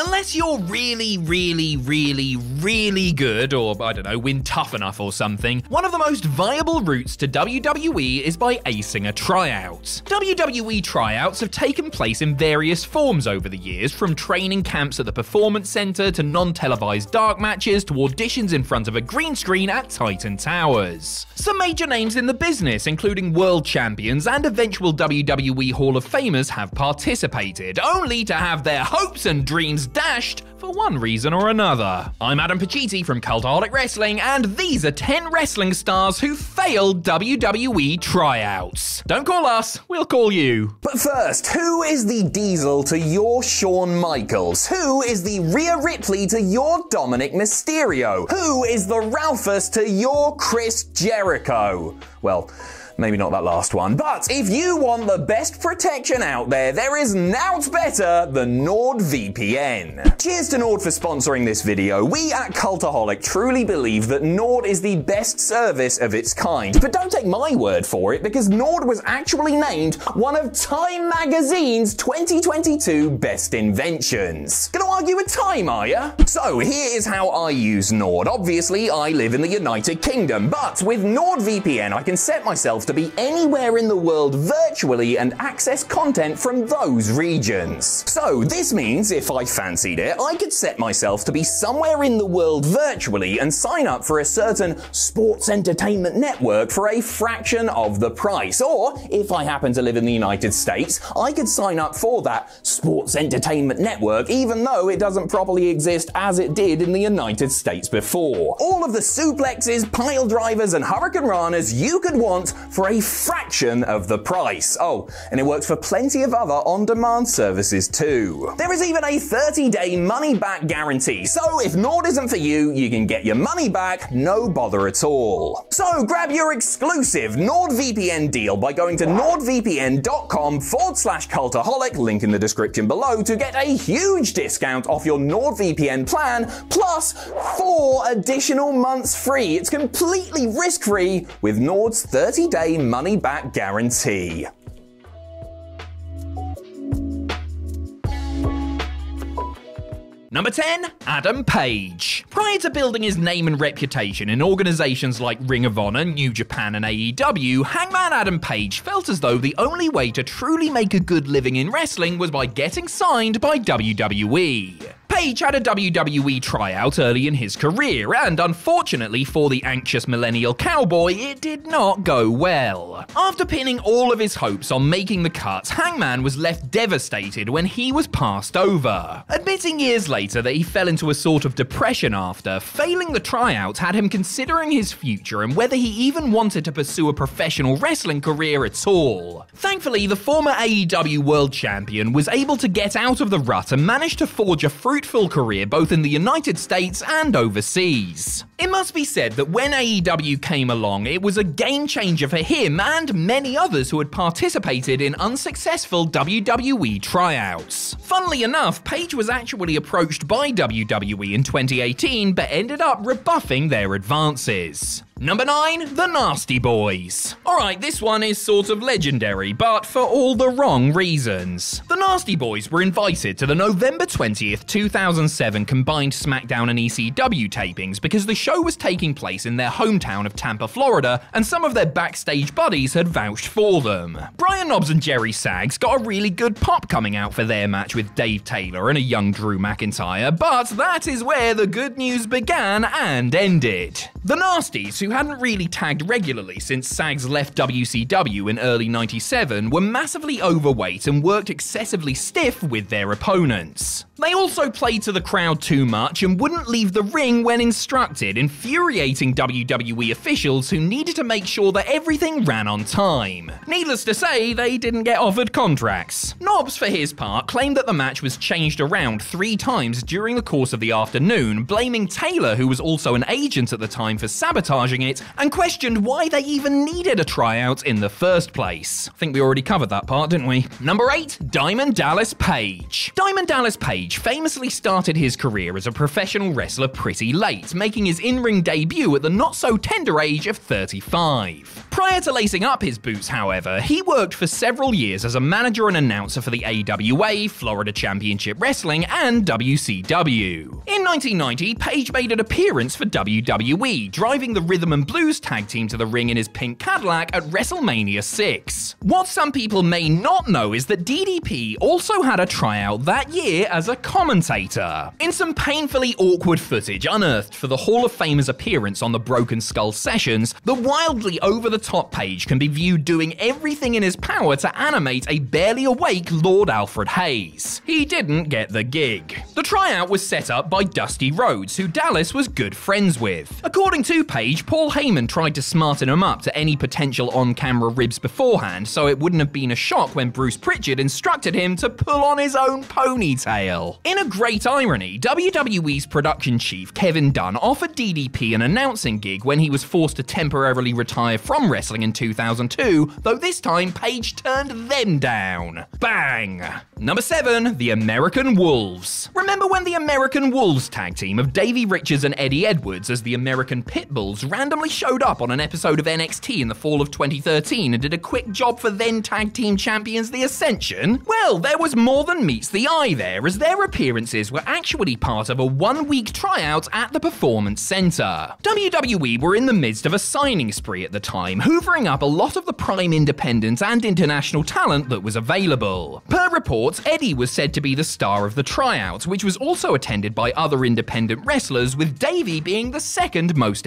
Unless you're really, really, really, really good, or I don't know, win tough enough or something, one of the most viable routes to WWE is by acing a tryout. WWE tryouts have taken place in various forms over the years, from training camps at the Performance Center to non televised dark matches to auditions in front of a green screen at Titan Towers. Some major names in the business, including world champions and eventual WWE Hall of Famers, have participated, only to have their hopes and dreams dashed for one reason or another. I'm Adam Pacitti from Cultaholic Wrestling, and these are 10 wrestling stars who failed WWE tryouts. Don't call us, we'll call you. But first, who is the Diesel to your Shawn Michaels? Who is the Rhea Ripley to your Dominic Mysterio? Who is the Ralphus to your Chris Jericho? Well, Maybe not that last one. But if you want the best protection out there, there is nought better than NordVPN. Cheers to Nord for sponsoring this video. We at Cultaholic truly believe that Nord is the best service of its kind. But don't take my word for it, because Nord was actually named one of Time Magazine's 2022 best inventions. Gonna argue with Time, are ya? So here is how I use Nord. Obviously, I live in the United Kingdom, but with NordVPN, I can set myself to be anywhere in the world virtually and access content from those regions. So this means if I fancied it, I could set myself to be somewhere in the world virtually and sign up for a certain sports entertainment network for a fraction of the price. Or if I happen to live in the United States, I could sign up for that sports entertainment network even though it doesn't properly exist as it did in the United States before. All of the suplexes, pile drivers, and hurricanranas you could want for a fraction of the price. Oh, and it works for plenty of other on demand services too. There is even a 30 day money back guarantee, so if Nord isn't for you, you can get your money back, no bother at all. So grab your exclusive NordVPN deal by going to nordvpn.com forward slash cultaholic, link in the description below, to get a huge discount off your NordVPN plan, plus four additional months free. It's completely risk free with Nord's 30 day money back guarantee. Number 10, Adam Page. Prior to building his name and reputation in organizations like Ring of Honor, New Japan, and AEW, Hangman Adam Page felt as though the only way to truly make a good living in wrestling was by getting signed by WWE. Page had a WWE tryout early in his career, and unfortunately for the anxious millennial cowboy, it did not go well. After pinning all of his hopes on making the cut, Hangman was left devastated when he was passed over. Admitting years later that he fell into a sort of depression after, failing the tryout had him considering his future and whether he even wanted to pursue a professional wrestling career at all. Thankfully, the former AEW World Champion was able to get out of the rut and managed to forge a fruitful fruitful career both in the United States and overseas. It must be said that when AEW came along, it was a game changer for him and many others who had participated in unsuccessful WWE tryouts. Funnily enough, Page was actually approached by WWE in 2018 but ended up rebuffing their advances. Number 9, The Nasty Boys. Alright, this one is sort of legendary, but for all the wrong reasons. The Nasty Boys were invited to the November 20th, 2007 combined SmackDown and ECW tapings because the show was taking place in their hometown of Tampa, Florida, and some of their backstage buddies had vouched for them. Brian Knobbs and Jerry Sags got a really good pop coming out for their match with Dave Taylor and a young Drew McIntyre, but that is where the good news began and ended. The Nasties, who who hadn't really tagged regularly since Sags left WCW in early 97, were massively overweight and worked excessively stiff with their opponents. They also played to the crowd too much and wouldn't leave the ring when instructed, infuriating WWE officials who needed to make sure that everything ran on time. Needless to say, they didn't get offered contracts. Knobbs, for his part, claimed that the match was changed around three times during the course of the afternoon, blaming Taylor, who was also an agent at the time, for sabotaging it, and questioned why they even needed a tryout in the first place. I think we already covered that part, didn't we? Number 8, Diamond Dallas Page. Diamond Dallas Page famously started his career as a professional wrestler pretty late, making his in ring debut at the not so tender age of 35. Prior to lacing up his boots, however, he worked for several years as a manager and announcer for the AWA, Florida Championship Wrestling, and WCW. In 1990, Page made an appearance for WWE, driving the Rhythm and Blues tag team to the ring in his pink Cadillac at WrestleMania 6. What some people may not know is that DDP also had a tryout that year as a commentator. In some painfully awkward footage unearthed for the Hall of Famer's appearance on the Broken Skull sessions, the wildly over the top Page can be viewed doing everything in his power to animate a barely awake Lord Alfred Hayes. He didn't get the gig. The tryout was set up by Dusty Rhodes, who Dallas was good friends with. According to Page, Paul Heyman tried to smarten him up to any potential on camera ribs beforehand, so it wouldn't have been a shock when Bruce Pritchard instructed him to pull on his own ponytail. In a great irony, WWE's production chief, Kevin Dunn, offered DDP an announcing gig when he was forced to temporarily retire from wrestling in 2002, though this time Page turned them down. Bang! Number 7, The American Wolves. Remember when the American Wolves tag team of Davey Richards and Eddie Edwards as the American Pitbulls randomly showed up on an episode of NXT in the fall of 2013 and did a quick job for then tag team champions The Ascension? Well, there was more than meets the eye there, as their appearances were actually part of a one week tryout at the Performance Center. WWE were in the midst of a signing spree at the time, hoovering up a lot of the prime independent and international talent that was available. Per reports, Eddie was said to be the star of the tryout, which was also attended by other independent wrestlers, with Davey being the second most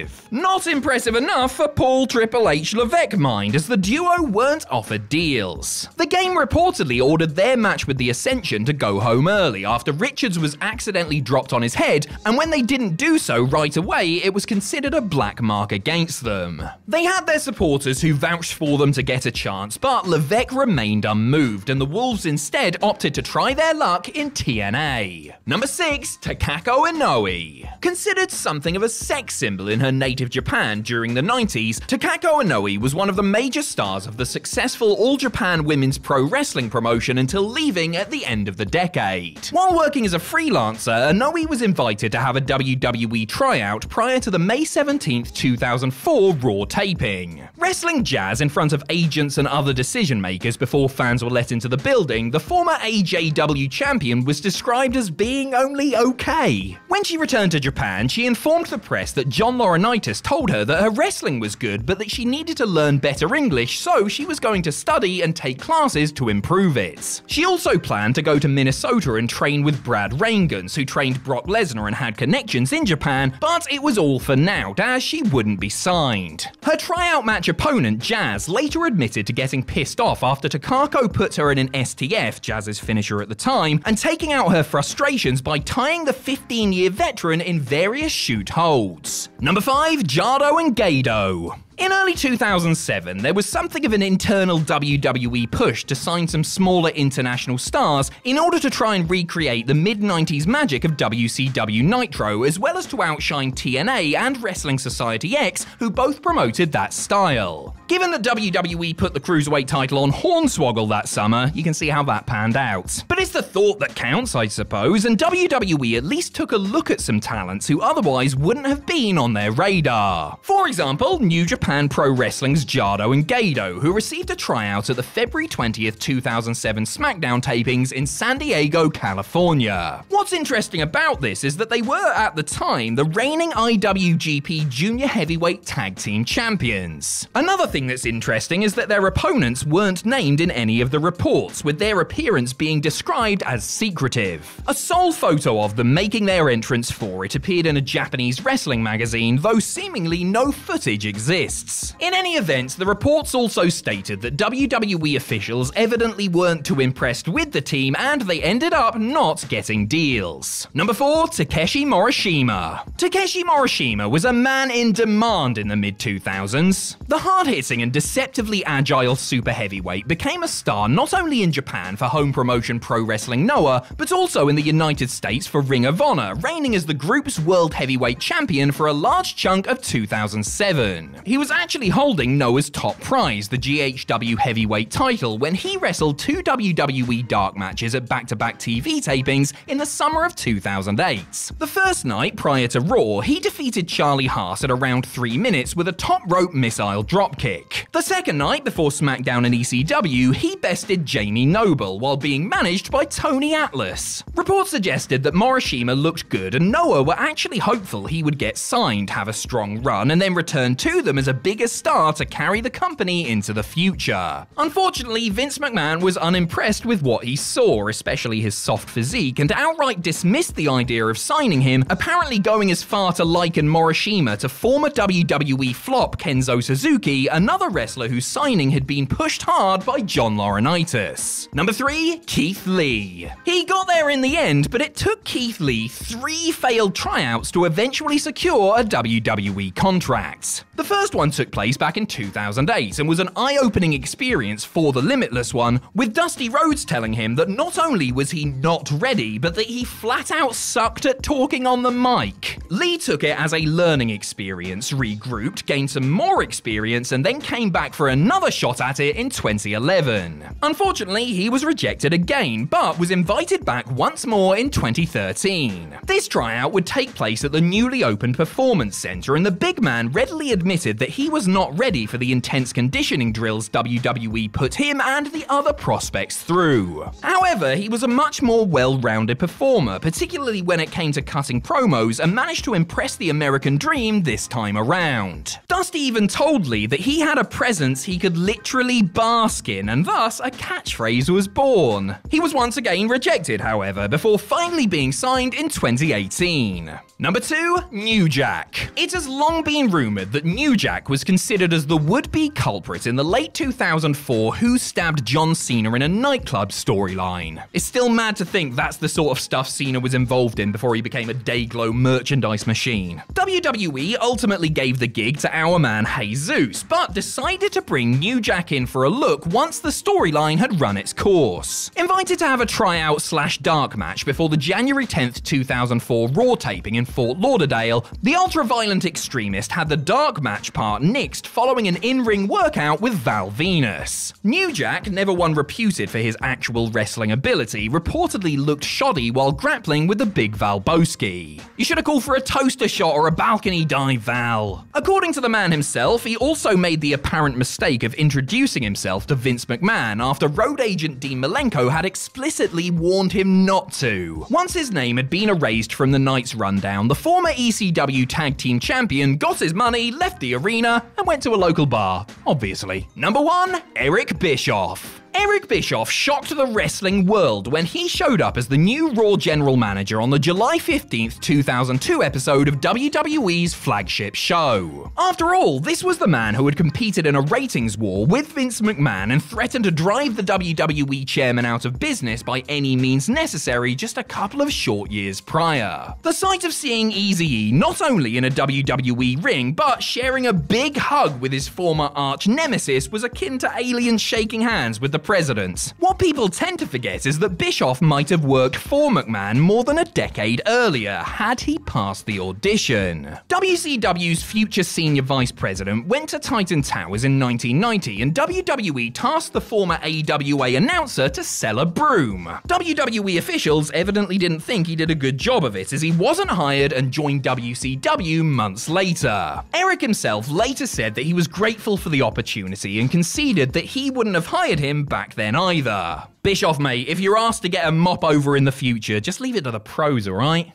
impressive. Not impressive enough for Paul Triple H Levesque, mind, as the duo weren't offered deals. The game reportedly ordered their match with the Ascension to go home early after Richards was accidentally dropped on his head, and when they didn't do so right away, it was considered a black mark against them. They had their supporters who vouched for them to get a chance, but Levesque remained unmoved, and the Wolves instead opted to try their luck in TNA. Number 6, Takako Inoue. Considered something of a sex symbol in her native Japan during the 90s, Takako Inoue was one of the major stars of the successful All Japan Women's Pro Wrestling promotion until leaving at the end of the decade. While working as a freelancer, Inoue was invited to have a WWE tryout prior to the May 17, 2004 Raw taping. Wrestling jazz in front of agents and other decision makers before fans were let into the building, the former AJW champion was described as being only okay. When she returned to Japan, she informed the press that John Laurinaitis told her that her wrestling was good, but that she needed to learn better English, so she was going to study and take classes to improve it. She also planned to go to Minnesota and train with Brad Rheingans, who trained Brock Lesnar and had connections in Japan, but it was all for now, as she wouldn't be signed. Her tryout match opponent, Jazz, later admitted to getting pissed off after Takako put her in an STF, Jazz's finisher at the time, and taking out her frustrations by tying the 15 year veteran in various shoot holds. Number 5, Jado and Gedo. In early 2007, there was something of an internal WWE push to sign some smaller international stars in order to try and recreate the mid 90s magic of WCW Nitro, as well as to outshine TNA and Wrestling Society X, who both promoted that style. Given that WWE put the Cruiserweight title on Hornswoggle that summer, you can see how that panned out. But it's the thought that counts, I suppose, and WWE at least took a look at some talents who otherwise wouldn't have been on their radar. For example, New Japan Pro Wrestling's Jado and Gedo, who received a tryout at the February 20th, 2007 SmackDown tapings in San Diego, California. What's interesting about this is that they were, at the time, the reigning IWGP Junior Heavyweight Tag Team Champions. Another thing that's interesting is that their opponents weren't named in any of the reports, with their appearance being described as secretive. A sole photo of them making their entrance for it appeared in a Japanese wrestling magazine, though seemingly no footage exists. In any event, the reports also stated that WWE officials evidently weren't too impressed with the team and they ended up not getting deals. Number 4, Takeshi Morishima. Takeshi Morishima was a man in demand in the mid 2000s. The hard hitting and deceptively agile super heavyweight became a star not only in Japan for home promotion Pro Wrestling Noah, but also in the United States for Ring of Honor, reigning as the group's world heavyweight champion for a large chunk of 2007. He was was actually holding Noah's top prize, the GHW heavyweight title, when he wrestled two WWE dark matches at back to back TV tapings in the summer of 2008. The first night, prior to Raw, he defeated Charlie Haas at around three minutes with a top rope missile dropkick. The second night, before SmackDown and ECW, he bested Jamie Noble while being managed by Tony Atlas. Reports suggested that Morishima looked good and Noah were actually hopeful he would get signed, have a strong run, and then return to them as a bigger star to carry the company into the future. Unfortunately, Vince McMahon was unimpressed with what he saw, especially his soft physique, and outright dismissed the idea of signing him, apparently going as far to liken Morishima to former WWE flop Kenzo Suzuki, another wrestler whose signing had been pushed hard by John Laurinaitis. Number 3, Keith Lee. He got there in the end, but it took Keith Lee three failed tryouts to eventually secure a WWE contract. The first one took place back in 2008 and was an eye opening experience for the Limitless one, with Dusty Rhodes telling him that not only was he not ready, but that he flat out sucked at talking on the mic. Lee took it as a learning experience, regrouped, gained some more experience, and then came back for another shot at it in 2011. Unfortunately, he was rejected again, but was invited back once more in 2013. This tryout would take place at the newly opened Performance Center, and the big man readily admitted that he was not ready for the intense conditioning drills WWE put him and the other prospects through. However, he was a much more well rounded performer, particularly when it came to cutting promos, and managed to impress the American dream this time around. Dusty even told Lee that he had a presence he could literally bask in, and thus a catchphrase was born. He was once again rejected, however, before finally being signed in 2018. Number 2, New Jack. It has long been rumoured that New Jack was considered as the would be culprit in the late 2004 Who Stabbed John Cena in a Nightclub storyline. It's still mad to think that's the sort of stuff Cena was involved in before he became a Dayglow merchandise machine. WWE ultimately gave the gig to our man Jesus, but decided to bring New Jack in for a look once the storyline had run its course. Invited to have a tryout slash dark match before the January 10th, 2004 Raw taping in Fort Lauderdale, the ultra-violent extremist had the dark match part nixed following an in-ring workout with Val Venis. New Jack, never one reputed for his actual wrestling ability, reportedly looked shoddy while grappling with the big Valbowski. You should have called for a toaster shot or a balcony dive, Val. According to the man himself, he also made the apparent mistake of introducing himself to Vince McMahon after road agent Dean Malenko had explicitly warned him not to. Once his name had been erased from the night's rundown, the former ECW Tag Team Champion got his money, left the arena, and went to a local bar, obviously. Number 1, Eric Bischoff. Eric Bischoff shocked the wrestling world when he showed up as the new Raw general manager on the July 15th, 2002 episode of WWE's flagship show. After all, this was the man who had competed in a ratings war with Vince McMahon and threatened to drive the WWE chairman out of business by any means necessary just a couple of short years prior. The sight of seeing Eazy-E not only in a WWE ring, but sharing a big hug with his former arch nemesis was akin to aliens shaking hands with the president. What people tend to forget is that Bischoff might have worked for McMahon more than a decade earlier had he passed the audition. WCW's future senior vice president went to Titan Towers in 1990 and WWE tasked the former AWA announcer to sell a broom. WWE officials evidently didn't think he did a good job of it as he wasn't hired and joined WCW months later. Eric himself later said that he was grateful for the opportunity and conceded that he wouldn't have hired him back then either. Bischoff, mate, if you're asked to get a mop over in the future, just leave it to the pros, alright?